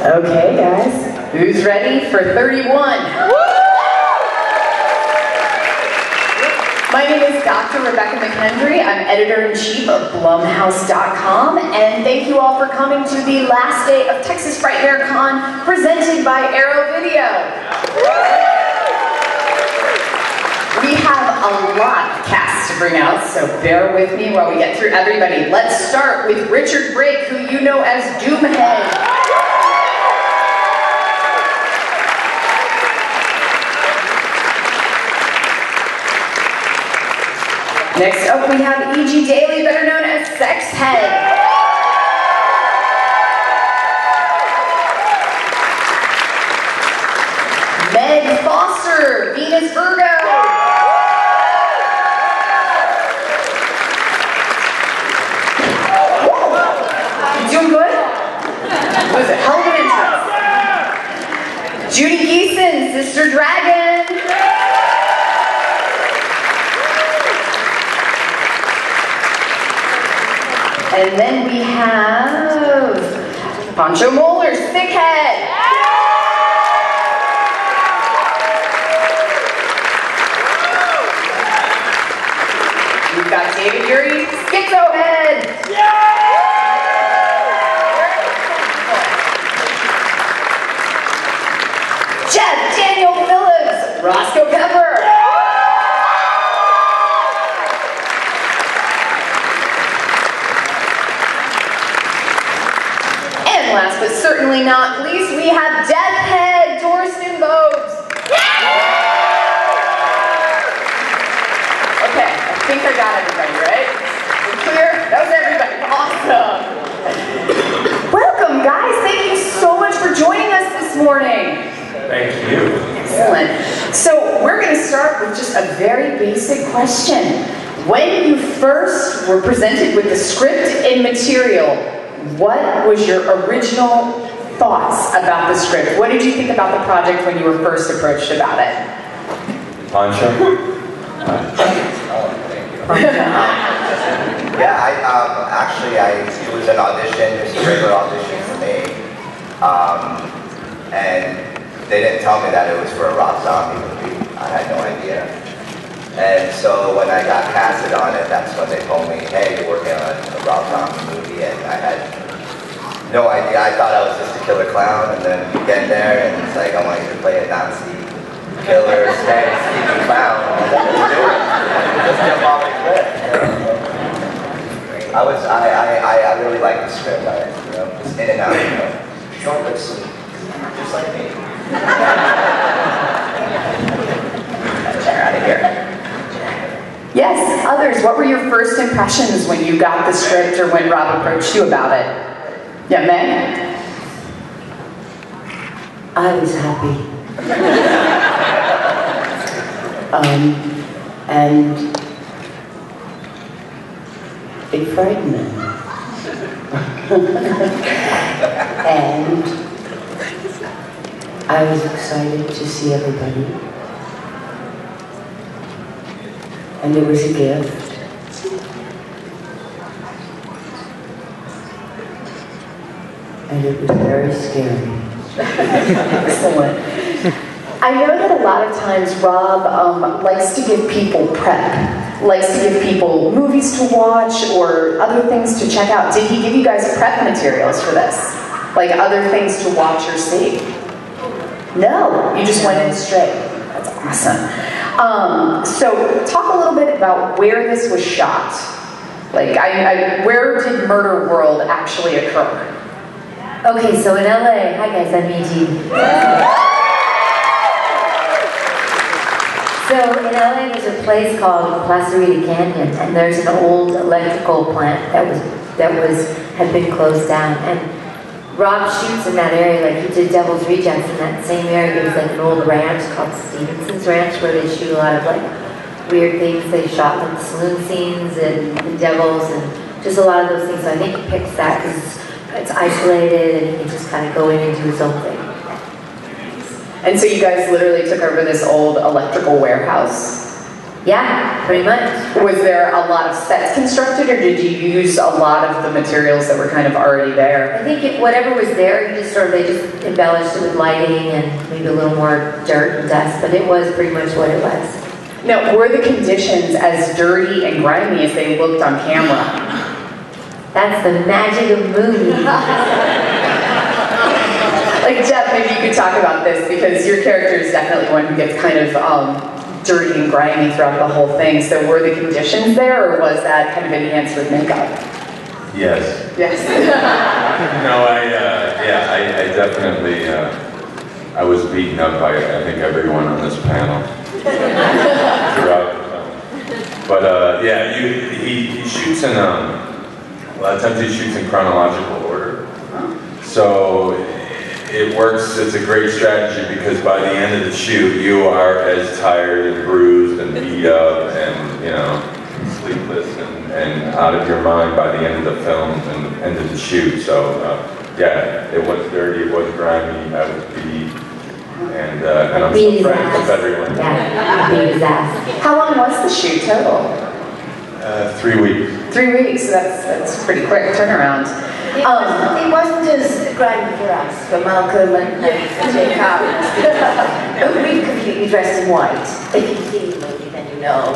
Okay, guys. Who's ready for 31? My name is Dr. Rebekah McKendry. I'm editor-in-chief of Blumhouse.com, and thank you all for coming to the last day of Texas Frightmare Con, presented by Arrow Video. We have a lot of casts to bring out, so bear with me while we get through everybody. Let's start with Richard Brake, who you know as Doomhead. Next up, we have E.G. Daily, better known as Sex Head. Meg Foster, Venus Virgo. You doing good? That was a hell of an intro. Judy Geeson, Sister Dragon. And then we have Pancho Moler, Sickhead. We've got David Ury, Schizohead. Jeff Daniel Phillips, Roscoe Pepper. And last but certainly not least, we have Deathhead, Torsten Voges. Okay, I think I got everybody, right? We're clear? That was everybody. Awesome. Welcome, guys. Thank you so much for joining us this morning. Thank you. Excellent. So we're going to start with just a very basic question. When you first were presented with the script and material, what was your original thoughts about the script? What did you think about the project when you were first approached about it? Pancho? Yeah, I um, actually I it was an audition, just a regular audition for me, um, and they didn't tell me that it was for a Rob Zombie movie. I had no idea. And so when I got casted on it, that's when they told me, hey, you're working on a Rob Zombie movie, and I had no idea. I thought I was just a killer clown, and then you get there, and it's like I want you to play a Nazi killer, scary, sneaky clown, and then you do. Just jump off the cliff. you know? I was, I, I, I, I really like the script. I, you know, just in and out, you know, short but sweet, just like me. Get out of here. Yes, others, what were your first impressions when you got the script or when Rob approached you about it? Yeah, man? I was happy. um, and it frightened me. and I was excited to see everybody. And it was a gift. And it was very scary. Excellent. I know that a lot of times Rob um, likes to give people prep, likes to give people movies to watch or other things to check out. Did he give you guys prep materials for this? Like other things to watch or see? No, you just went in straight. That's awesome. Um, so talk a little bit about where this was shot. Like, I, I, where did Murder World actually occur? Okay, so in LA, hi guys, I'm E.G. So in LA, there's a place called Placerita Canyon, and there's an old electrical plant that was that was had been closed down. And Rob shoots in that area, like he did Devil's Rejects in that same area. There's like an old ranch called Stevenson's Ranch where they shoot a lot of like weird things. They shot like saloon scenes and, and devils and just a lot of those things. So I think he picks that because it's isolated and he can just kind of go in and do his own thing. And so you guys literally took over this old electrical warehouse? Yeah, pretty much. Was there a lot of sets constructed, or did you use a lot of the materials that were kind of already there? I think it, whatever was there, you just sort of, they just embellished it with lighting and maybe a little more dirt and dust, but it was pretty much what it was. Now, were the conditions as dirty and grimy as they looked on camera? That's the magic of movies. Like Jeff, maybe you could talk about this because your character is definitely one who gets kind of um, dirty and grimy throughout the whole thing. So were the conditions there, or was that kind of enhanced with makeup? Yes. Yes. No, I, uh, yeah, I, I definitely, uh, I was beaten up by, I think, everyone on this panel throughout the film. But, uh, yeah, you, he, he shoots in, um, a lot of times he shoots in chronological order. So it works, it's a great strategy because by the end of the shoot, you are as tired and bruised and beat up and, you know, sleepless and, and out of your mind by the end of the film and the end of the shoot. So, uh, yeah, it was dirty, it was grimy, I was beat, and, uh, and I'm Beat so his friends with everyone. Yeah, beat his ass. How long was the shoot total? Uh, three weeks. Three weeks. So that's that's a pretty quick turnaround. It Um, wasn't, it wasn't as grimy for us, for Malcolm and, Jake we were completely dressed in white. If you've seen the movie, then you know.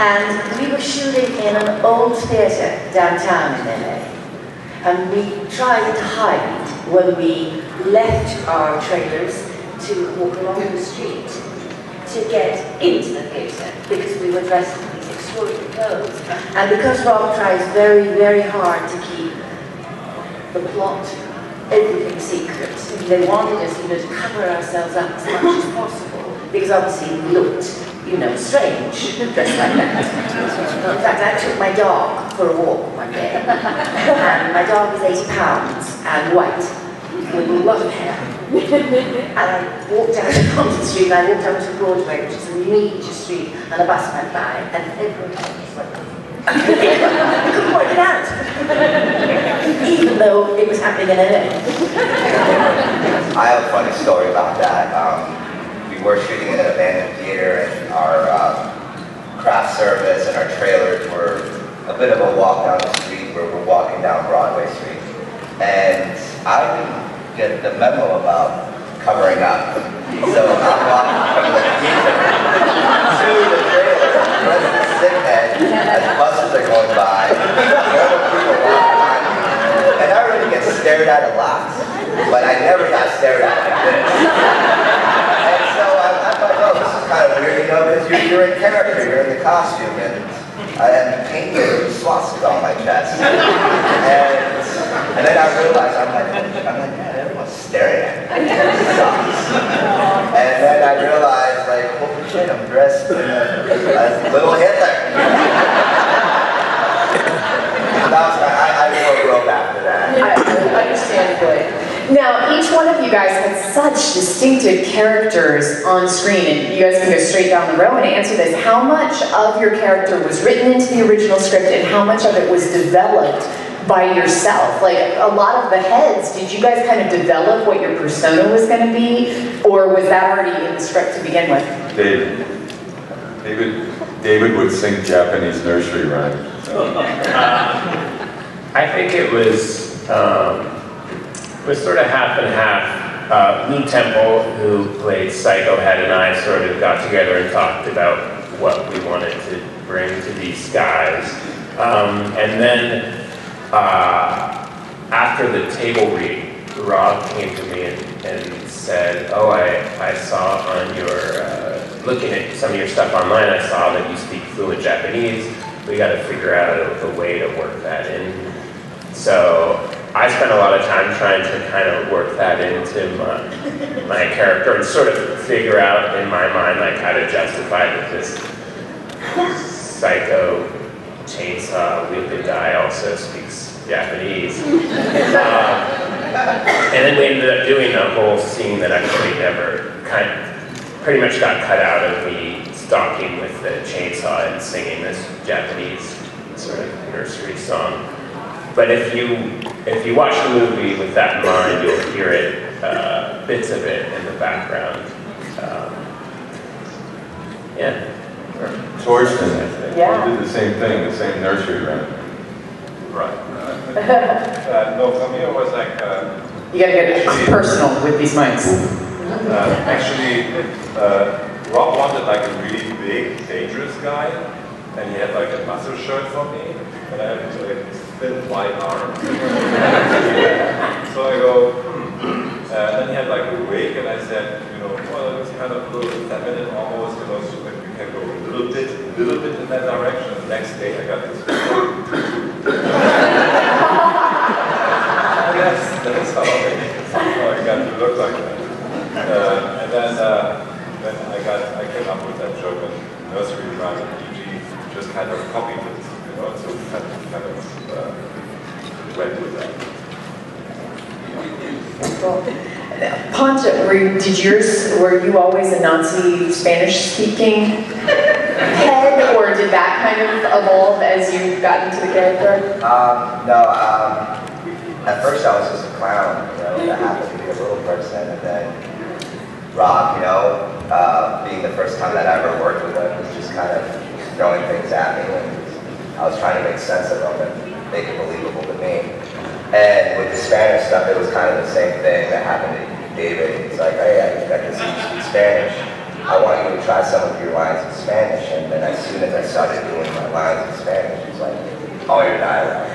And we were shooting in an old theatre downtown in LA. And we tried to hide when we left our trailers to walk along the street to get into the theatre because we were dressed And because Rob tries very, very hard to keep the plot, everything secret. They wanted us, you know, to cover ourselves up as much as possible, because obviously we looked, you know, strange dressed like that. In fact, I took my dog for a walk one day, and my dog was 80 pounds and white, with a lot of hair. And I walked down to Compton Street, and I walked down to Broadway, which is a major street, and a bus went by, and everyone just went, I couldn't work it out. Even though it was happening in LA. I have a funny story about that. Um, we were shooting in an abandoned theater, and our uh, craft service and our trailers were a bit of a walk down the street where we're walking down Broadway Street. And I get the memo about covering up. So I'm walking from the theater to the trailer, dressed as a sickhead, as buses are going by, normal people walking by. And I really get stared at a lot, but I never got stared at like this. And so I, I thought, oh, this is kind of weird, you know, because you're, you're in character, you're in the costume, and I had painted swastika on my chest. And, and then I realized, I'm like, I'm like, everyone's staring at me. And then I realized, like, holy shit, I'm dressed as little Hitler. That was, I, I wore a robe after that. I- Understandably. Now, each one of you guys had such distinctive characters on screen, and you guys can go straight down the row and answer this. How much of your character was written into the original script, and how much of it was developed by yourself? Like, a lot of the heads, did you guys kind of develop what your persona was going to be, or was that already in the script to begin with? David. David, David would sing Japanese nursery rhymes. I think it was um, it was sort of half and half. Uh, Lew Temple, who played Psycho Head, and I sort of got together and talked about what we wanted to bring to these guys. Um, and then uh, after the table read, Rob came to me and, and said, "Oh, I, I saw on your uh, looking at some of your stuff online. I saw that you speak fluent Japanese. We got to figure out a, a way to work that in." So I spent a lot of time trying to kind of work that into my, my character and sort of figure out in my mind like how to justify that this psycho chainsaw wielding guy also speaks Japanese. Um, and then we ended up doing a whole scene that actually never kind of pretty much got cut out of me stalking with the chainsaw and singing this Japanese sort of nursery song. But if you if you watch the movie with that in mind, you'll hear it uh, bits of it in the background. Um, yeah. Torsten, Yeah. Did the same thing, the same nursery rhyme. Right. Uh, no, for me it was like, uh, You gotta get personal with these mics. uh, actually, uh, Rob wanted like a really big, dangerous guy, and he had like a muscle shirt for me, and I had like thin white arms. so I go, hmm. Uh, then he had like a wig, and I said, you know, well, it was kind of a little feminine almost, you know, can go a little bit, in that direction. The next day I got this. Yes, that's how I, how I got to look like that. Uh, and then, uh, then I got, I came up with that joke and nursery rhyme and EG just kind of copied it, you know, so kind of, kind of uh, went with that. Pancho, were, did yours, were you always a Nazi Spanish speaking head, or did that kind of evolve as you got into the character? Um, no, um, at first I was just a clown, you know, that happened to be a little person, and then Rob, you know, uh, being the first time that I ever worked with him, was just kind of throwing things at me, and I was trying to make sense of them and make it believable to me. And with the Spanish stuff, it was kind of the same thing that happened to David. He's like, hey, I to see speak Spanish. I want you to try some of your lines in Spanish. And then as soon as I started doing my lines in Spanish, he's like, all your dialogue.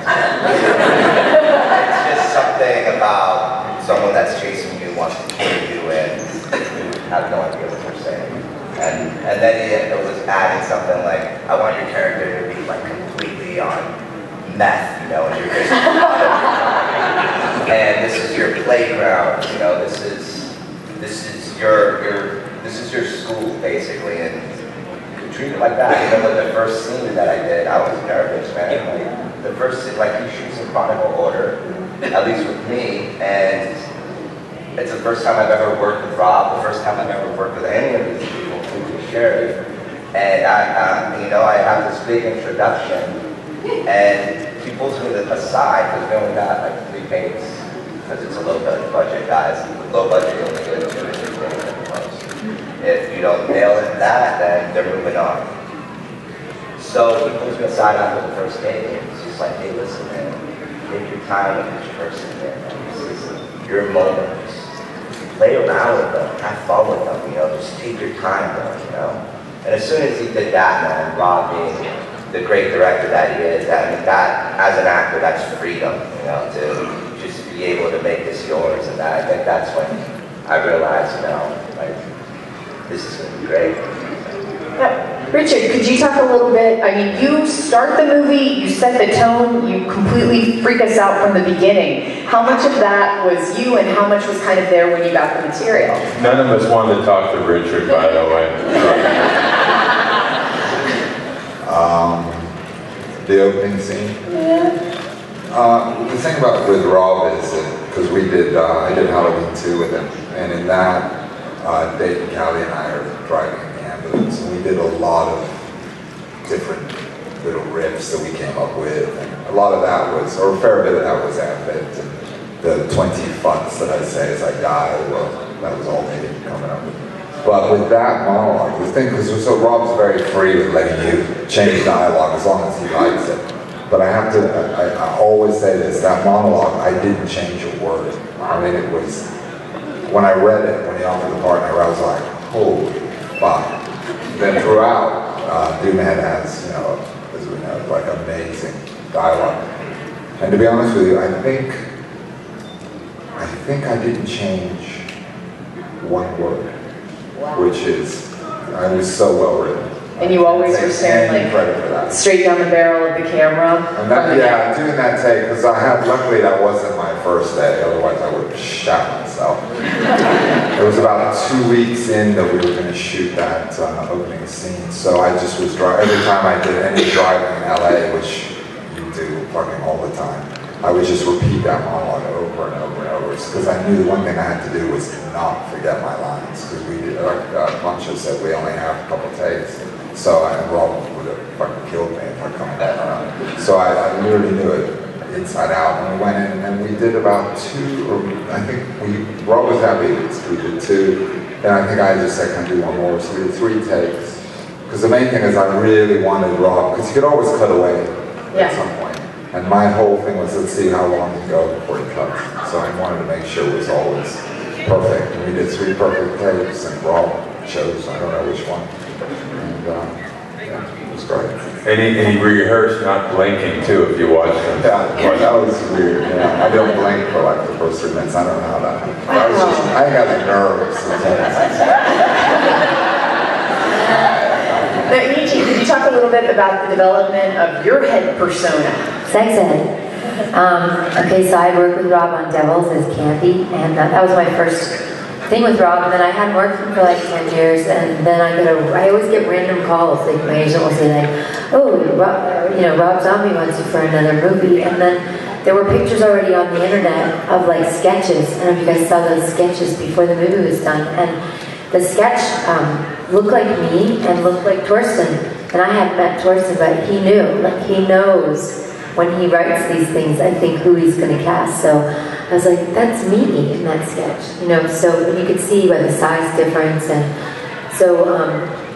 it's just something about someone that's chasing you, wants to kill you, and you have no idea what they're saying. And and then he it was adding something like, I want your character to be like completely on meth, you know, and you're just and this is your playground, you know, this is this is your your this is your school basically, and treat it like that. Know, with the first scene that I did, I was nervous, man. Like the first scene, like he shoots in chronicle order, at least with me, and it's the first time I've ever worked with Rob, the first time I've ever worked with any of these people, including Sheri. And I, you know, I have this big introduction, and he pulls the side because we only got like three pages, because it's a low budget, guys. With low budget, you only get two or three most. If you don't nail it that, then they're moving on. So he pulls me aside after the first day, he's just like, hey, listen, man, take your time with each person, man. This is your moment. Play around with them, have fun with them, you know, just take your time, though, you know. And as soon as he did that, man, Rob being the great director that he is, I mean, that, as an actor, that's freedom, you know, to just be able to make this yours, and that, I think that's when I realized, you know, like, this is gonna be great. Yeah. Richard, could you talk a little bit? I mean, you start the movie, you set the tone, you completely freak us out from the beginning. How much of that was you, and how much was kind of there when you got the material? None of us wanted to talk to Richard, by the way. Um, the opening scene. Uh, the thing about with Rob is that because we did, uh, I did Halloween 2 with him, and in that, uh, Dave and Callie and I are driving in the ambulance, and we did a lot of different little riffs that we came up with, and a lot of that was, or a fair bit of that was Ambit, and the 20 fucks that I say as I die, well, that was all me coming up with. But with that monologue, the thing, because so Rob's very free with letting you change dialogue as long as he likes it. But I have to, I, I always say this, that monologue, I didn't change a word. I mean, it was, when I read it, when he offered the part, I was like, holy fuck. Then throughout, uh, has, you know, as we know, like amazing dialogue. And to be honest with you, I think, I think I didn't change one word which is, I was so well written. And you always were staring like credit for that. straight down the barrel of the camera. And that, yeah, doing that take, because I had, luckily that wasn't my first day, otherwise I would have shot myself. it was about two weeks in that we were going to shoot that uh, opening scene, so I just was driving, every time I did any driving in LA, which you do fucking all the time, I would just repeat that monologue over and over because I knew the one thing I had to do was not forget my lines, because we did, like uh, Pancho said, we only have a couple takes, so I, Rob would have fucking killed me if I come back around. So I, I literally knew it inside out, and we went in and we did about two, or I think we, Rob was happy, we did two, and I think I just said, can I do one more, so we did three takes, Because the main thing is I really wanted Rob, because he could always cut away Yeah. at some point. And my whole thing was, let's see how long he can go before he cuts. So I wanted to make sure it was always perfect. And we did three perfect takes, and Rob chose, I don't know which one. And, uh, yeah, it was great. And he, and he rehearsed not blinking too, if you watch him. Yeah, well, that was weird, yeah. I don't blink for like the first three minutes, I don't know how that happened. I was just, I got the nerves. Now, E.G., could you talk a little bit about the development of your head persona? Sex ed. Um, okay, so I worked with Rob on Devils as Candy, and uh, that was my first thing with Rob. And then I hadn't worked for like 10 years, and then I get a, I always get random calls. Like my agent will say like, oh, Rob, you know, Rob Zombie wants you for another movie, and then there were pictures already on the internet of like sketches. I don't know if you guys saw those sketches before the movie was done, and the sketch um, looked like me and looked like Torsten. And I hadn't met Torsten, but he knew. Like he knows when he writes these things, I think who he's going to cast. So I was like, that's me in that sketch, you know. So you could see by the size difference, and so um,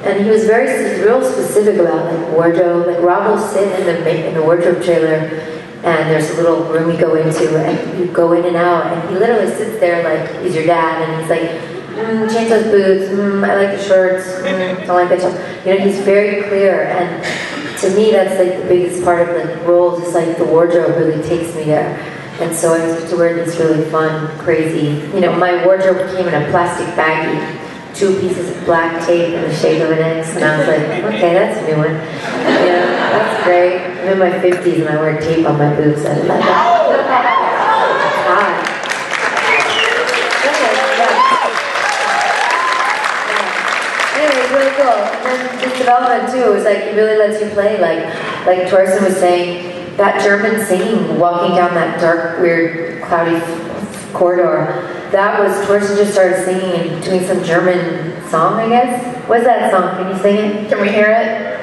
and he was very real specific about like wardrobe. Like Rob will sit in the in the wardrobe trailer, and there's a little room you go into, and you go in and out, and he literally sits there like he's your dad, and he's like. Mm, change those boots. Mm, I like the shirts. Mm, don't like that top. You know, he's very clear, and to me, that's like the biggest part of the role. Just like the wardrobe really takes me there. And so I was to wear these really fun, crazy. You know, my wardrobe came in a plastic baggie, two pieces of black tape in the shape of an X, and I was like, okay, that's a new one. Yeah, that's great. I'm in my 50s and I wear tape on my boots. I love that. Hot. Anyway, it's really cool. And then this development too, it was like it really lets you play. Like like Torsten was saying, that German singing, walking down that dark, weird, cloudy f- corridor. That was Torsten just started singing and doing some German song, I guess. What's that song? Can you sing it? Can we hear it?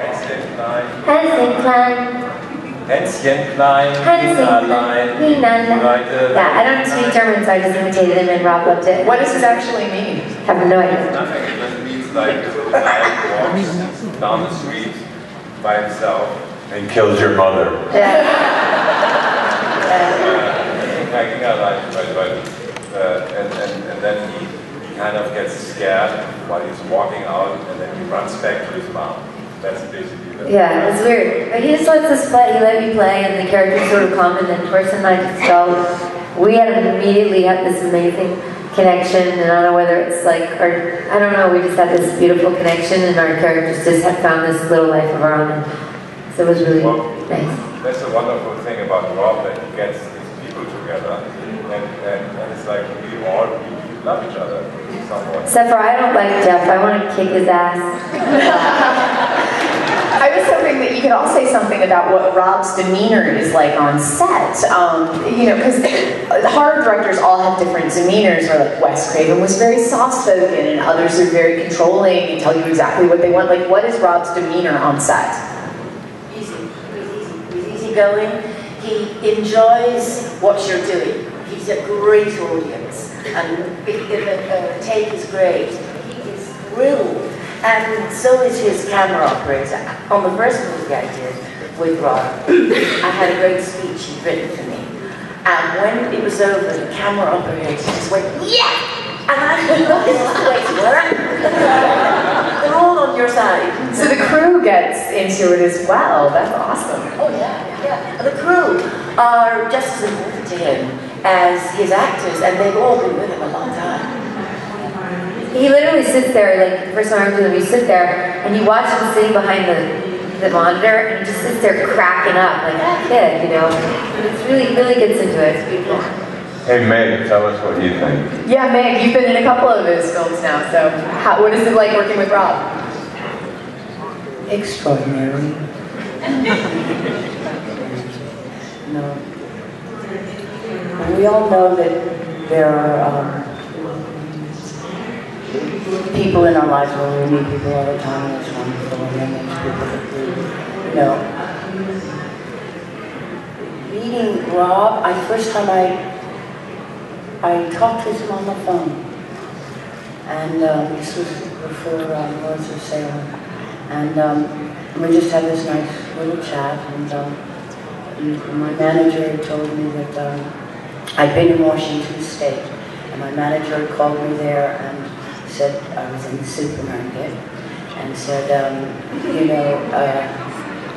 Hänschen klein, Hänschen klein, Hänschen klein, Hänschen klein, Yeah, I don't speak German, so I just imitated him and Rob loved it. What does this actually mean? I Have no idea. Nothing, it means like a guy walks down the street by himself, And kills your mother. Yeah. I think like it, but, but uh, and, and, and then he, he kind of gets scared while he's walking out, and then he runs back to his mom. That's basically the Yeah, it's weird. But he just lets us play. He let me play, and the characters sort of come, and then Torsten and I just felt we had immediately had this amazing connection, and I don't know whether it's like, or I don't know, we just had this beautiful connection, and our characters just have found this little life of our own. And so it was really Well, nice. That's a wonderful thing about Rob that he gets these people together, and, and, and it's like we all we love each other somewhat. Except for I don't like Jeff. I want to kick his ass. I was hoping that you could all say something about what Rob's demeanor is like on set. Um, you know, because horror directors all have different demeanors. Where like Wes Craven was very soft-spoken, and others are very controlling and tell you exactly what they want. Like, what is Rob's demeanor on set? Easy, he's easy, he's easygoing. He enjoys what you're doing. He's a great audience, and take is great, he is thrilled. And so is his camera operator. On the first movie I did with Rob, I had a great speech he'd written for me. And when it was over, the camera operator just went, yeah! And I said, look, this is the way to work. They're all on your side. So the crew gets into it as well. That's awesome. Oh yeah, yeah. The crew are just as important to him as his actors, and they've all been with him a long time. He literally sits there, like, the first time I worked with him, he sit there, and you watch him sitting behind the, the monitor, and he just sits there cracking up like a kid, you know? It's really, really gets into it. It's beautiful. Hey Meg, tell us what you think. Yeah, Meg, you've been in a couple of his films now. So, how, what is it like working with Rob? Extraordinary. no. We all know that there are um, people in our lives where we meet people all the time, and it's wonderful, and then there's people you know. Meeting Rob, I first time I I talked with him on the phone, and um, this was before um, Lords of Salem, And um, we just had this nice little chat, and, um, my manager told me that um, I'd been in Washington State, and my manager called me there and said I was in the supermarket, and said, um, you know, uh,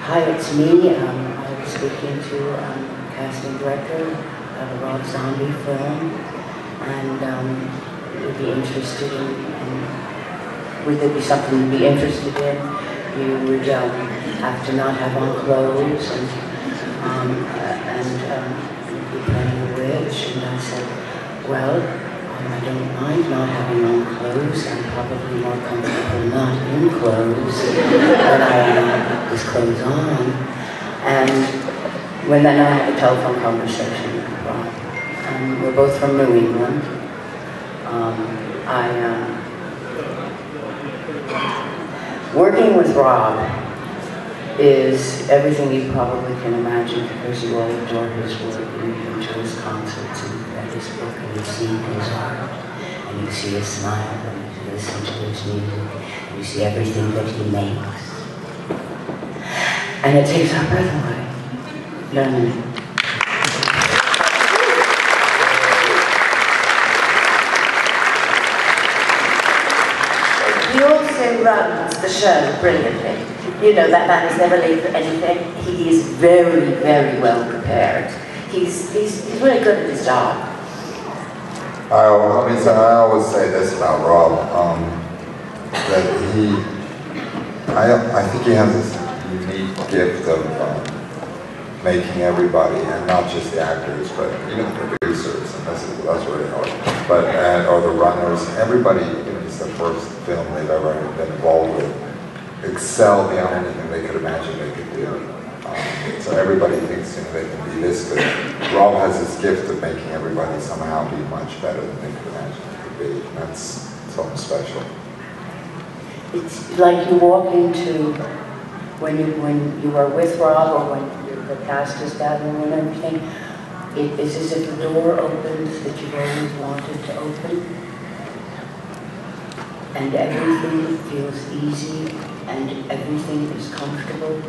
hi, it's me. Um, I was speaking to um, casting director of a Rob Zombie film, and um, would be interested in, in, would there be something you'd be interested in? You would um, have to not have on clothes, and um, uh, and um, be playing a witch. And I said, well, I don't mind not having on clothes. I'm probably more comfortable not in clothes than I am with clothes on. And when then I had a telephone conversation with Rob. Um, we're both from New England. Um, I, um, working with Rob is everything you probably can imagine because you all adore his work and you go to his concerts and you book and you've seen his art and you see his smile and you listen to his music and you see everything that he makes. And it takes our breath away learning. He also runs the show brilliantly. You know, that man is never late for anything. He is very, very well prepared. He's, he's, he's really good at his job. I, mean, so I always say this about Rob, um, that he, I, I think he has this unique gift of um, making everybody, and not just the actors, but even the producers, and that's, that's really hard, but, and, or the runners, everybody, know, it's the first film they've ever been involved with, excel beyond anything they could imagine they could do. So everybody thinks you know, they can be this good. Rob has this gift of making everybody somehow be much better than they could imagine they could be. And that's something special. It's like you walk into when you when you are with Rob or when the cast is gathering and everything. It is as if the door opens that you've always wanted to open, and everything feels easy, and everything is comfortable,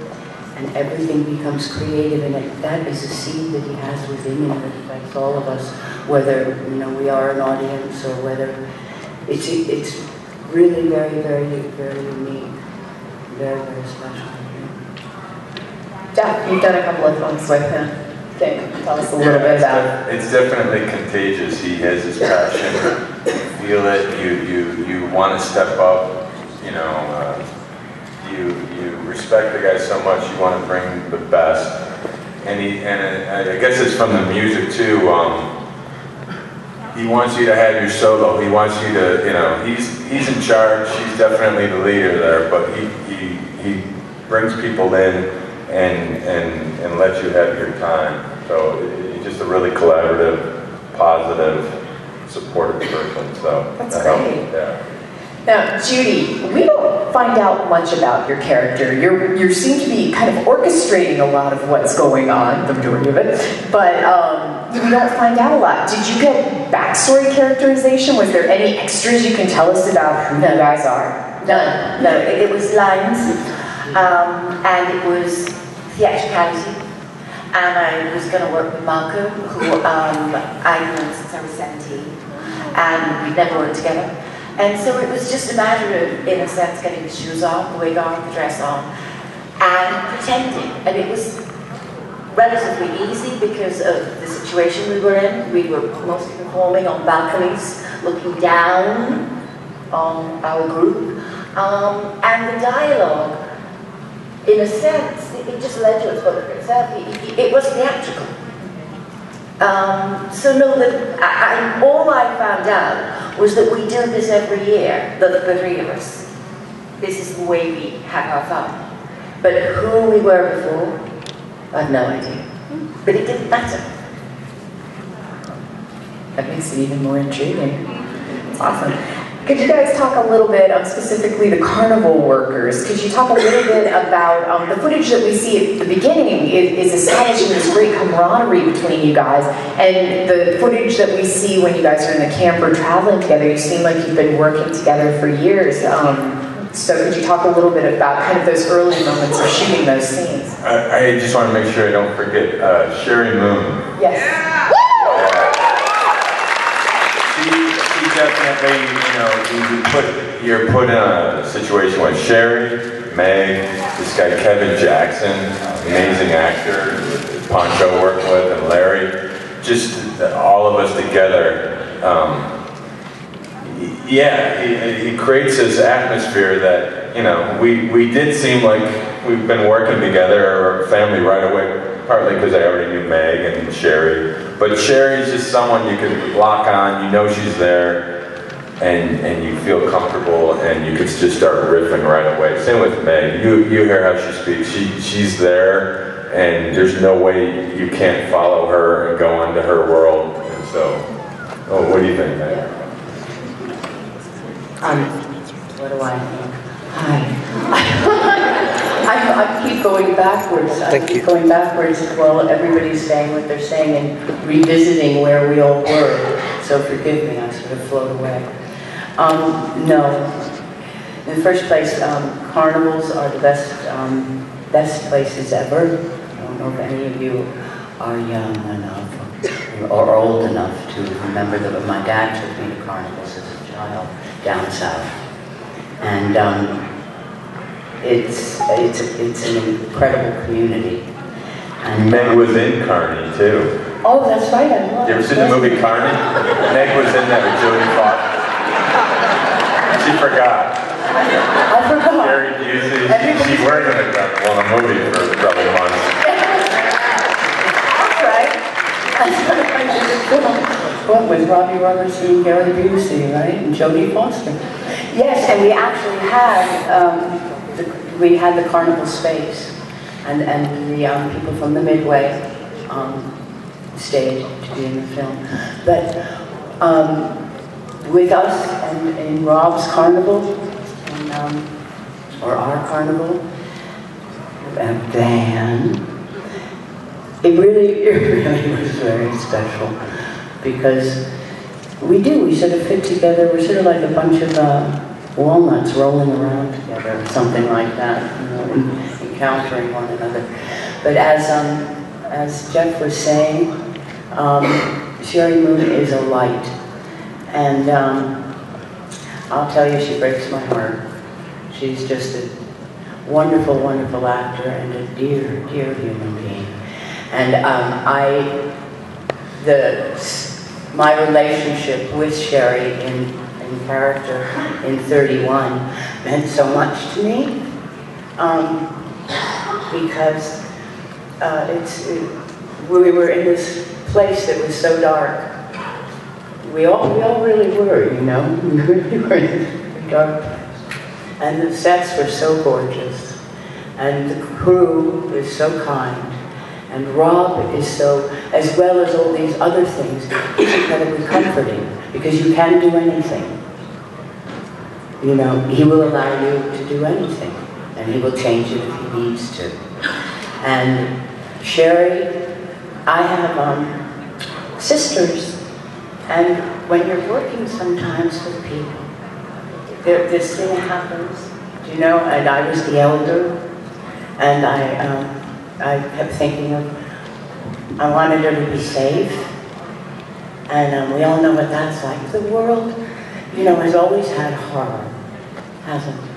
and everything becomes creative. And it, that is a seed that he has within him that affects all of us, whether you know we are an audience or whether it's it's really very, very, very unique, very, very special. Jeff, you've done a couple of films with him. Can tell us a little bit it's about? def- It's definitely contagious. He has his passion. You feel it. You you you want to step up. You know, uh, you you respect the guy so much. You want to bring the best. And he and I guess it's from the music too. Um, he wants you to have your solo. He wants you to, you know, he's he's in charge. He's definitely the leader there, but he he, he brings people in and and and lets you have your time. So it's just a really collaborative, positive, supportive person. So That's great. Yeah. Now, Judy, we don't find out much about your character. You're, you seem to be kind of orchestrating a lot of what's going on, the majority of it, but um, we don't find out a lot. Did you get backstory characterization? Was there any extras you can tell us about who you guys are? No, no, it, it was lines, um, and it was theatricality. And I was going to work with Marco, who um, I've known since I was 17, and we'd never worked together. And so it was just a matter of, in a sense, getting the shoes on, the wig on, the dress on, and pretending. And it was relatively easy because of the situation we were in. We were mostly performing on balconies, looking down on our group. Um, and the dialogue, in a sense, it, it just led to it spoke for itself. It, it, it was theatrical. Um, so no, that I, I, all I found out was that we do this every year, the, the three of us. This is the way we have our fun. But who we were before, I have no idea. But it didn't matter. That makes it even more intriguing. It's awesome. Could you guys talk a little bit, um, specifically the carnival workers? Could you talk a little bit about um, the footage that we see at the beginning is, is establishing this great camaraderie between you guys, and the footage that we see when you guys are in the camper traveling together. You seem like you've been working together for years. Um, so could you talk a little bit about kind of those early moments of shooting those scenes? I, I just want to make sure I don't forget uh, Sheri Moon. Yes. She, she you know, you put, you're put in a situation with Sheri, Meg, this guy Kevin Jackson, amazing actor, Pancho worked with, and Larry, just all of us together. Um, yeah, he, creates this atmosphere that, you know, we, we did seem like we've been working together, a family right away, partly because I already knew Meg and Sheri. But Sheri's just someone you can lock on, you know she's there, and, and you feel comfortable, and you can just start riffing right away. Same with Meg. You, you hear how she speaks. She, she's there, and there's no way you can't follow her and go into her world. And so, oh, what do you think, Meg? Um, what do I think? Hi. I, I keep going backwards. I keep going backwards while everybody's saying what they're saying and revisiting where we all were. So forgive me, I sort of float away. Um, no. In the first place, um, carnivals are the best, um, best places ever. I don't know if any of you are young enough or old enough to remember that my dad took me to carnivals as a child down south. And um, it's, it's, it's an incredible community. And Meg was in Carny, too. Oh, that's right, I was. You ever seen the movie Carny? Meg was in that with Jodie Foster. She forgot. I forgot. Gary Busey, she, she worked in the, well, the movie for probably months. That's right. What, with Robbie Robertson and Gary Busey, right, and Jodie Foster? Yes, and we actually had, um, the, we had the carnival space, and, and the um, people from the Midway um, stayed to be in the film. But um, with us and in Rob's carnival, and, um, or our carnival, and then it really, it really was very special because we do, we sort of fit together, we're sort of like a bunch of uh, walnuts rolling around together, something like that, you know, encountering one another. But as, um, as Jeff was saying, um, Sheri Moon is a light. And um, I'll tell you, she breaks my heart. She's just a wonderful, wonderful actor and a dear, dear human being. And um, I, the, my relationship with Sheri in, in character in 31 meant so much to me um, because uh, it's, it, we were in this place that was so dark. We all, we all really were, you know, we really were dark. And the sets were so gorgeous, and the crew is so kind, and Rob is so, as well as all these other things, is incredibly comforting because you can do anything. You know, he will allow you to do anything, and he will change it if he needs to. And Sheri, I have um, sisters, and when you're working sometimes with people, there, this thing happens, Do you know, and I was the elder, and I, um, I kept thinking of, I wanted her to be safe, and um, we all know what that's like. The world, you know, has always had horror, hasn't it?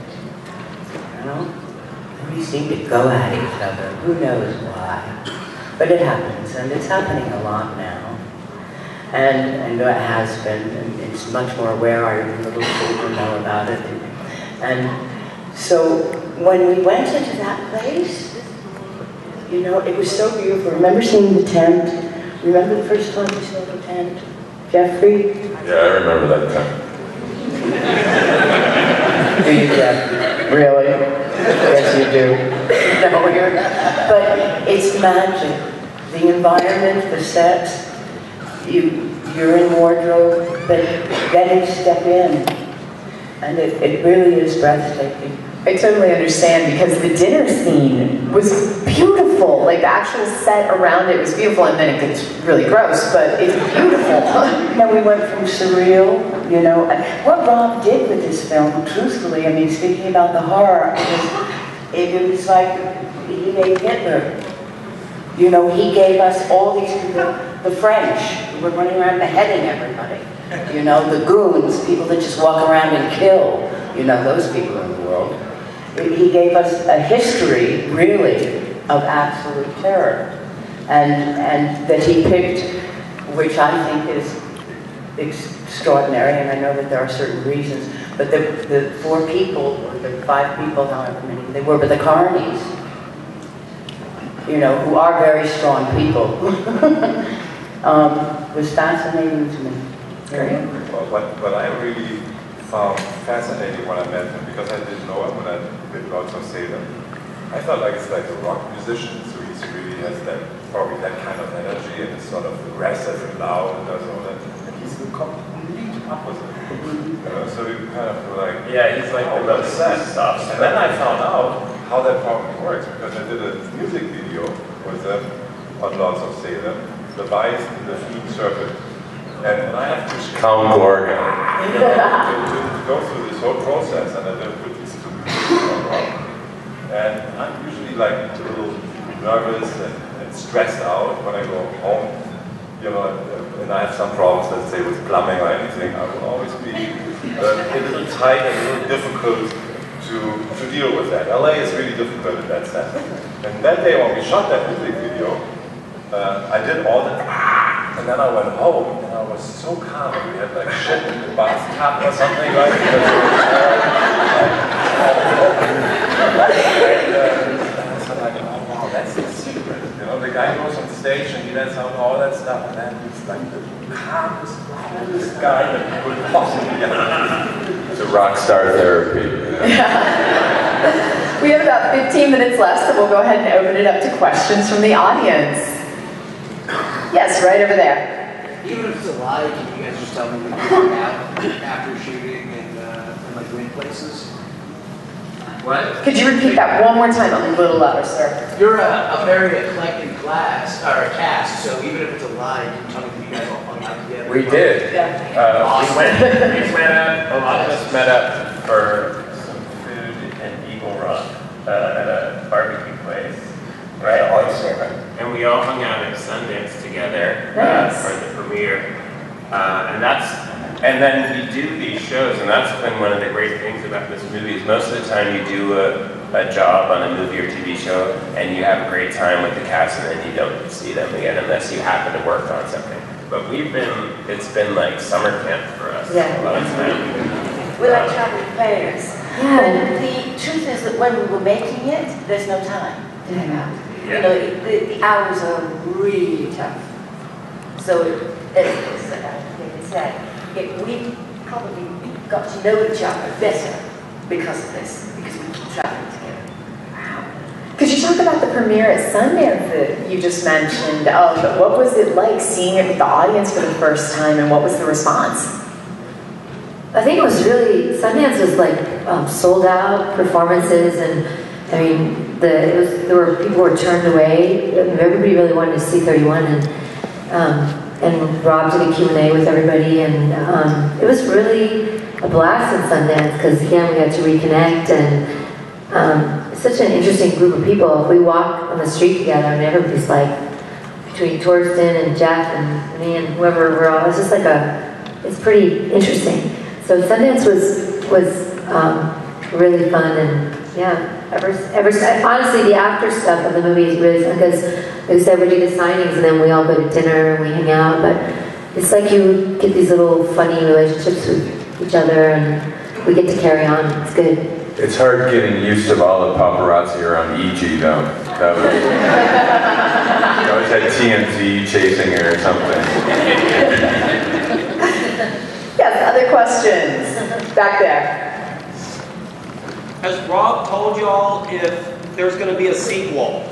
You know? We seem to go at each other, who knows why. But it happens, and it's happening a lot now. And, and it has been, and it's much more aware, our little children know about it. And so when we went into that place, you know, it was so beautiful. Remember seeing the tent? Remember the first time we saw the tent? Jeffrey? Yeah, I remember that time. Do you, Jeff? Really? Yes, you do. No, you're, but it's magic. The environment, the sets, you, you're in wardrobe, but then you step in, and it, it really is breathtaking. I totally understand because the dinner scene was beautiful. Like the actual set around it was beautiful, and then it gets really gross, but it's beautiful. Now we went from surreal, You know, what Rob did with this film, truthfully, I mean, speaking about the horror, it was, it was like he made Hitler. You know, he gave us all these people, the French, who were running around beheading everybody. You know, the goons, people that just walk around and kill. You know, those people in the world. He gave us a history, really, of absolute terror. And, and that he picked, which I think is extraordinary, and I know that there are certain reasons, but the, the four people, or the five people, however many they were, but the Carnies, you know, who are very strong people, um, was fascinating to me. Very. Well, what, what I really found fascinating when I met him, because I didn't know him when I did Lords of Salem, I felt like it's like a rock musician, so he really has that, probably that kind of energy, and it's sort of aggressive and loud and does all that, and he's the complete opposite. You know, so you kind of feel like, Yeah, he's like the most stuff. and then I found out how that probably works because I did a music video with them on Lords of Salem, the Vice and the Fiend Serpent. And I have to Count know, to, go through this whole process and I then put these two. And I'm usually like a little nervous and, and stressed out when I go home. You know, and I have some problems, let's say with plumbing or anything, I will always be uh, a little tight and a little difficult to, to deal with that. LA is really difficult in that sense. And that day when we shot that music video, uh, I did all the and then I went home and I was so calm. We had like shit in the bathtub or something like that. Oh the guy goes on stage and he lets out all that stuff and then he's like the calmest, coolest guy that you could possibly have. It's a rock star therapy. You. We have about 15 minutes left, so we'll go ahead and open it up to questions from the audience. Yes, right over there. Even if it's a lie, can you guys just tell me when you hung out after shooting and, uh, and like went places? What? Could you repeat that one more time? A little louder, sir. You're a, a very eclectic class, or a cast, so even if it's a lie, can you tell me when you guys all hung out together? We did. Yeah. Uh, we went, we went up, a lot of us met up for some food Rock, uh, at a barbecue place. Right? And we all hung out at Sundance together, uh, for the premiere. Uh, and that's, and then we do these shows, and that's been one of the great things about this movie, is most of the time you do a, a job on a movie or TV show, and you have a great time with the cast, and then you don't see them again unless you happen to work on something. But we've been, it's been like summer camp for us Yeah. a lot of time. We like traveling fairs. Yeah. But the truth is that when we were making it, there's no time to hang out. You know, the, the hours are really tough. So, as, as uh, David said, it, we probably got to know each other better because of this, because we keep traveling together. Could you talk about the premiere at Sundance that you just mentioned? Um, what was it like seeing it with the audience for the first time, and what was the response? I think it was really Sundance was like um, sold out performances, and I mean the was, there were people were turned away. Everybody really wanted to see 31, and um, and Rob did a Q and A with everybody, and um, it was really a blast in Sundance because again we got to reconnect, and um, such an interesting group of people. If we walk on the street together, and everybody's like between Torsten and Jeff and me and whoever we're all, it's just like a it's pretty interesting. So Sundance was was um, really fun and yeah. Ever ever honestly, the after stuff of the movie is really fun because like I said, we do the signings and then we all go to dinner and we hang out. But it's like you get these little funny relationships with each other and we get to carry on. It's good. It's hard getting used to all the paparazzi around E.G. though. That was, you always had TMZ chasing her or something. Yes, other questions? Back there. Has Rob told you all if there's gonna be a sequel?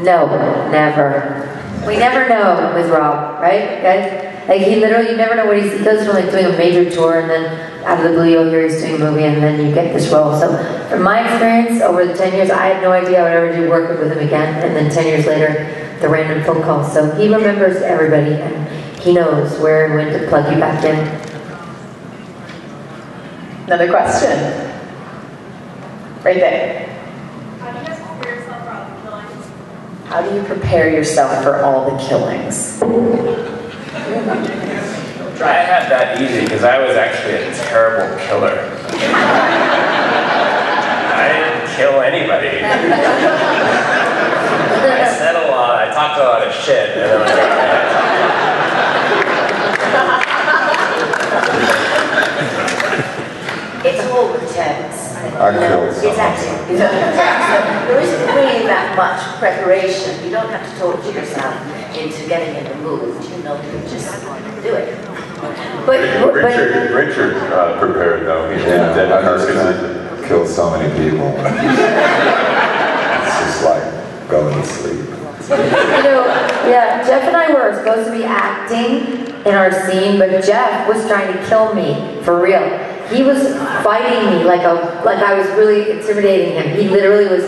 No, never. We never know with Rob, right, guys? Like he literally, you never know what he's, he goes from like doing a major tour and then out of the blue you'll hear he's doing a movie and then you get this role. So from my experience over the 10 years, I had no idea I would ever do work with him again. And then 10 years later, the random phone call. So he remembers everybody and he knows where and when to plug you back in. Another question? Right there. How do you guys prepare yourself for all the killings? How do you prepare yourself for all the killings? I had that easy because I was actually a terrible killer. I didn't kill anybody. I said a lot, I talked a lot of shit, and then I got my It's all pretense. I killed someone. It's actually, it's all pretense. There isn't really that much preparation. You don't have to torture yourself into getting in the mood. You know, you just do it. But, but Richard, Richard uh, prepared though. He did Yeah, dead I just carcasses. killed so many people. it's just like going to sleep. you know, yeah, Jeff and I were supposed to be acting in our scene, but Jeff was trying to kill me for real. He was fighting me like a like I was really intimidating him. He literally was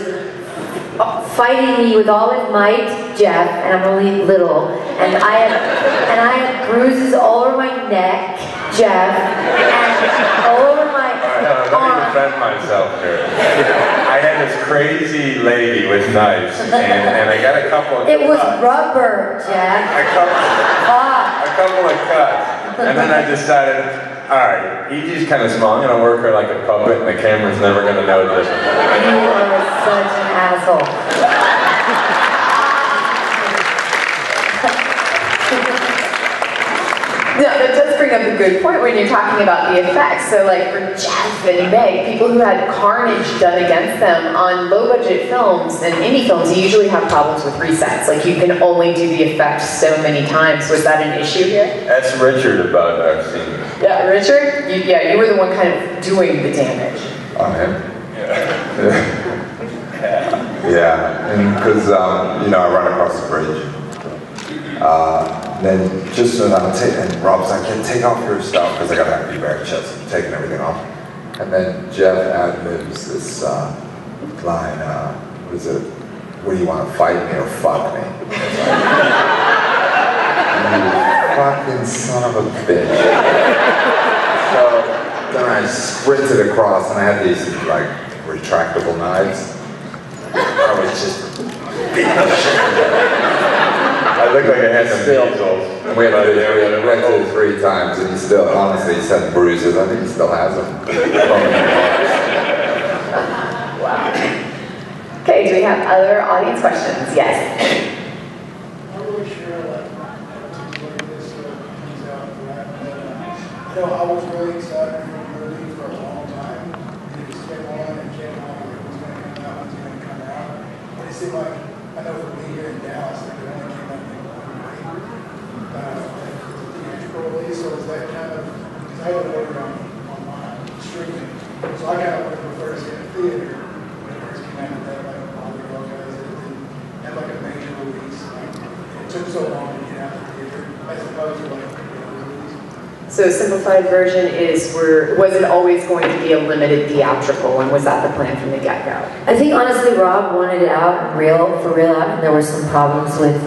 fighting me with all his might, Jeff, and I'm only little, and I had and I had bruises all over my neck, Jeff, and all over my Alright, uh, let me defend myself here. I had this crazy lady with knives, and, and I got a couple of It was rubber, Jeff. a couple, Ah. a couple of cuts, and then I decided, all right, E.G.'s kind of small. I'm gonna work her like a puppet, and the camera's never gonna know this. You are such an asshole. No, bring up a good point when you're talking about the effects. So, like for Jeff and Meg, people who had carnage done against them on low budget films and indie films, you usually have problems with resets. Like you can only do the effect so many times. Was that an issue here? That's Richard about that scene. Yeah, Richard? You, yeah, you were the one kind of doing the damage. On him? Yeah, and because, um, you know, I run across the bridge. Uh, then just so that I'm taking, and Rob's like, yeah, take off your stuff, because I got an empty bare chest, I'm taking everything off. And then Jeff ad-libs this uh, line, uh, what is it? What do you want to fight me or fuck me? Like, you fucking son of a bitch. So then I sprinted across and I had these like retractable knives. I was just beating the shit out of. I look like I had some Still. measles. We had to do it, we went through three times and he still, honestly, he's had bruises. I think he still has them. wow. Okay, do we have other audience questions? Yes. I'm really sure like to where this uh, comes out right, but uh, you know, I was really excited for the movie for a long time. And it just came on and came on, and it was gonna come out, it was gonna come out. But it seemed like, I know for me here in Dallas, like it only came out in one week. Uh, like the theatrical release, so was that kind of, because I had it ordered on, online, streaming. So I kind of went to first in the theater, when it first came out, that like, all the girl guys, it didn't have like a major release. Like, it took so long to get out of the theater, as opposed to like, you know, release. So version is we're, was it always going to be a limited theatrical and was that the plan from the get-go? I think honestly, Rob wanted it out real, for real out, and there were some problems with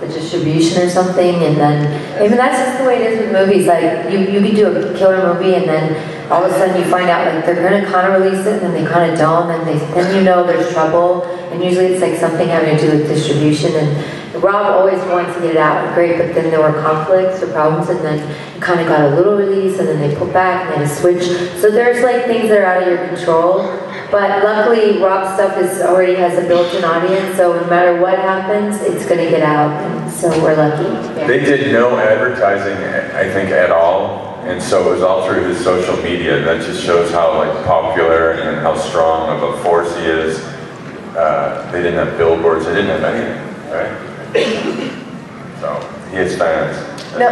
the distribution or something, and then, I mean, that's just the way it is with movies, like, you, you can do a killer movie, and then all of a sudden you find out, like, they're gonna kinda release it, and then they kinda don't, and they, then you know there's trouble, and usually it's like something having to do with distribution, and Rob always wanted to get it out, great, but then there were conflicts or problems, and then it kinda got a little release, and then they put back, and then a switch, so there's like things that are out of your control, but luckily, Rob's stuff is already has a built-in audience, so no matter what happens, it's gonna get out, and so we're lucky. They did no advertising, I think, at all, and so it was all through his social media. That just shows how like popular and how strong of a force he is. Uh, they didn't have billboards. They didn't have anything, right? So has fans. Now,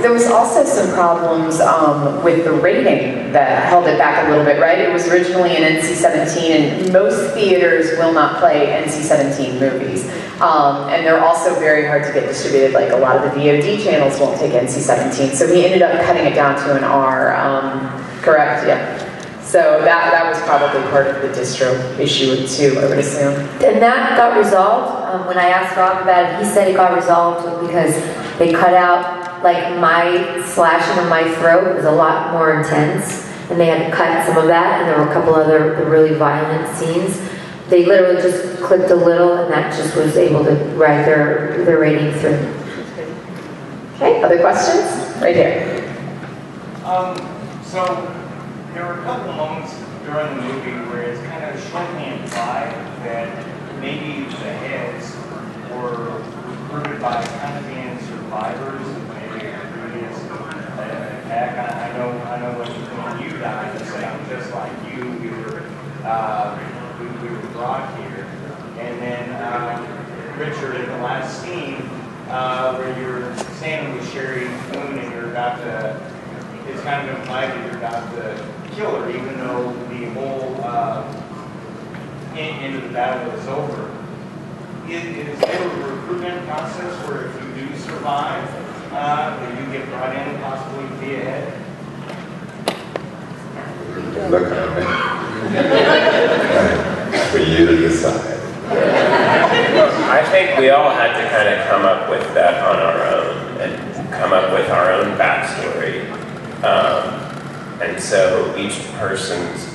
there was also some problems um, with the rating that held it back a little bit, right? It was originally an NC-17, and most theaters will not play NC-17 movies. Um, and they're also very hard to get distributed, like a lot of the VOD channels won't take NC-17. So he ended up cutting it down to an R, um, correct? Yeah. So that, that was probably part of the distro issue too, I would assume. And that got resolved. Um, when I asked Rob about it, he said it got resolved because they cut out, like, my slashing of my throat was a lot more intense. and they had to cut some of that, and there were a couple other really violent scenes. They literally just clicked a little, and that just was able to ride their, their rating through. Okay, other questions? Right here. Um, so there were a couple of moments during the movie where it's kind of shortly implied that maybe the heads were recruited by kind of being survivors of maybe a previous attack. I, I know, I know when, you died, you said I'm just like you. We were, uh, we, we were brought here, and then um, Richard in the last scene uh, where you're standing with Sheri Moon and you're about to it's kind of implied that you're about the killer, even though the whole uh, end of the battle is over. Is, is there a recruitment process where if you do survive, uh, that you get brought in and possibly be ahead? Looking at me. For you to decide. I think we all had to kind of come up with that on our own and come up with our own backstory. Um, and so each person's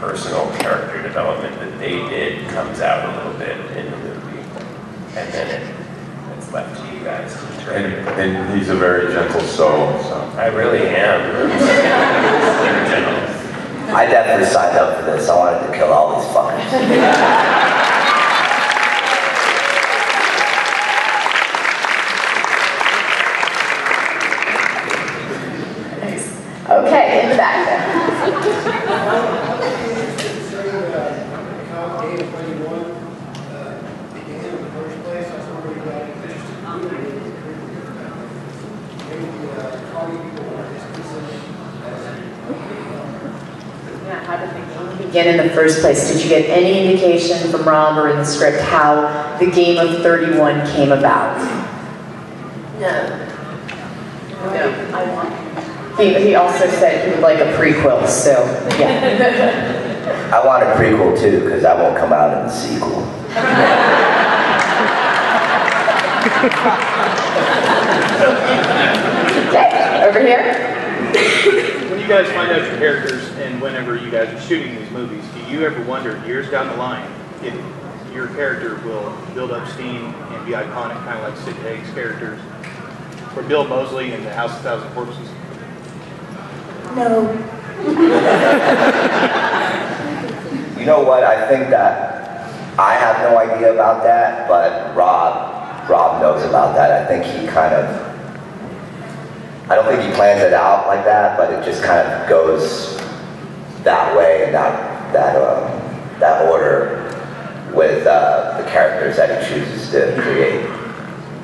personal character development that they did comes out a little bit in the movie. And then it, it's left to you guys to And, determine. and he's a very gentle soul, so. I really am. You're gentle. I definitely signed up for this. I wanted to kill all these fuckers. Okay, in the back there. Yeah, how did the game begin in the first place? Did you get any indication from Rob or in the script how the game of 31 came about? No. No. I want. He, he also said he would like a prequel, so, yeah. I want a prequel too, because that won't come out in the sequel. Okay, over here. When you guys find out your characters and whenever you guys are shooting these movies, do you ever wonder, years down the line, if your character will build up steam and be iconic, kind of like Sid Haig's characters, or Bill Moseley in The House of Thousand Corpses? No. You know what? I think that I have no idea about that, but Rob, Rob knows about that. I think he kind of, I don't think he plans it out like that, but it just kind of goes that way and that that um, that order with uh, the characters that he chooses to create.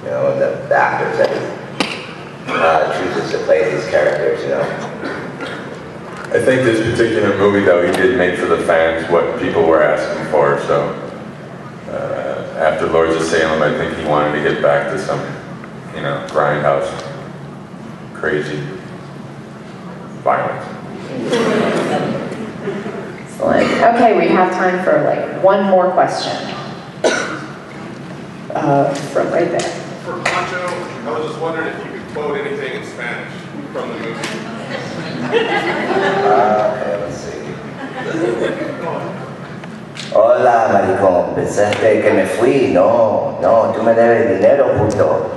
You know, and the, the actors that he uh, chooses to play these characters. You know. I think this particular movie, though, he did make for the fans what people were asking for, so uh, after Lords of Salem, I think he wanted to get back to some, you know, grindhouse, crazy violence. Excellent. Okay, we have time for like one more question. Uh, from right there. For Pancho, I was just wondering if you could quote anything in Spanish from the movie. Uh, let's see. Hola, maricón. Pensaste que me fui. No, no, tú me debes dinero, puto.